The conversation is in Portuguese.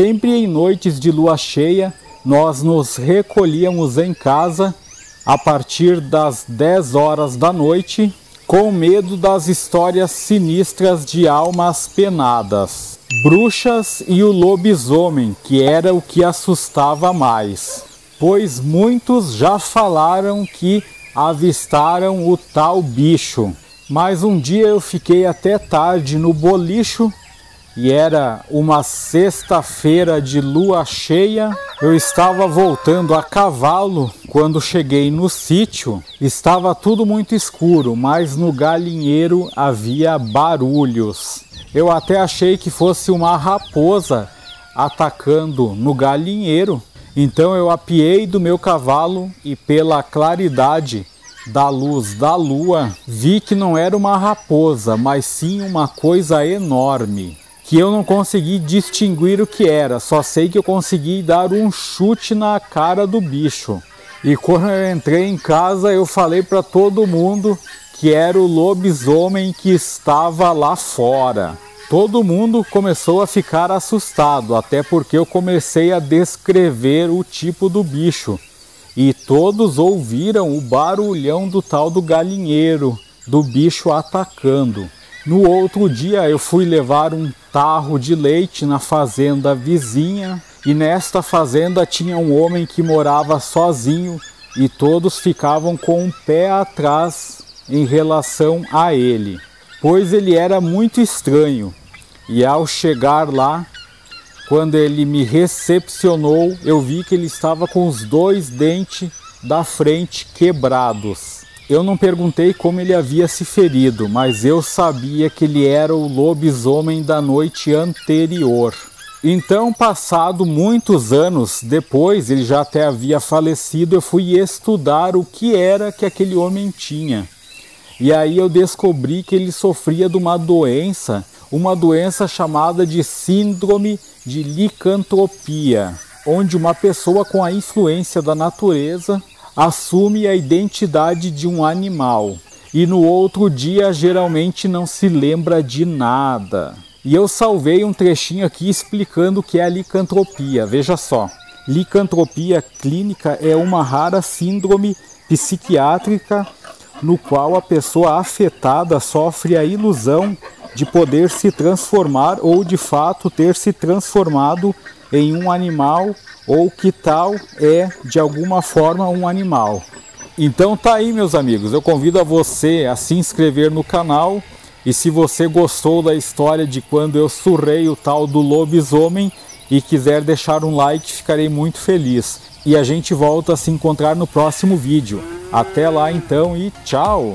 Sempre em noites de lua cheia, nós nos recolhíamos em casa a partir das 10 horas da noite, com medo das histórias sinistras de almas penadas, bruxas e o lobisomem, que era o que assustava mais, pois muitos já falaram que avistaram o tal bicho. Mas um dia eu fiquei até tarde no bolicho e era uma sexta-feira de lua cheia. Eu estava voltando a cavalo quando cheguei no sítio. Estava tudo muito escuro, mas no galinheiro havia barulhos. Eu até achei que fosse uma raposa atacando no galinheiro. Então eu apiei do meu cavalo e pela claridade da luz da lua, vi que não era uma raposa, mas sim uma coisa enorme que eu não consegui distinguir o que era, só sei que eu consegui dar um chute na cara do bicho. E quando eu entrei em casa, eu falei para todo mundo que era o lobisomem que estava lá fora. Todo mundo começou a ficar assustado, até porque eu comecei a descrever o tipo do bicho. E todos ouviram o barulhão do tal do galinheiro, do bicho atacando. No outro dia eu fui levar um tarro de leite na fazenda vizinha e nesta fazenda tinha um homem que morava sozinho e todos ficavam com um pé atrás em relação a ele, pois ele era muito estranho. E ao chegar lá, quando ele me recepcionou, eu vi que ele estava com os dois dentes da frente quebrados. Eu não perguntei como ele havia se ferido, mas eu sabia que ele era o lobisomem da noite anterior. Então, passado muitos anos depois, ele já até havia falecido, eu fui estudar o que era que aquele homem tinha. E aí eu descobri que ele sofria de uma doença, uma doença chamada de síndrome de licantropia, onde uma pessoa com a influência da natureza assume a identidade de um animal e no outro dia geralmente não se lembra de nada. E eu salvei um trechinho aqui explicando o que é a licantropia. Veja só. Licantropia clínica é uma rara síndrome psiquiátrica no qual a pessoa afetada sofre a ilusão de poder se transformar ou de fato ter se transformado em um animal ou que tal é de alguma forma um animal. Então tá aí meus amigos, eu convido a você a se inscrever no canal e se você gostou da história de quando eu surrei o tal do lobisomem e quiser deixar um like, ficarei muito feliz. E a gente volta a se encontrar no próximo vídeo. Até lá então e tchau!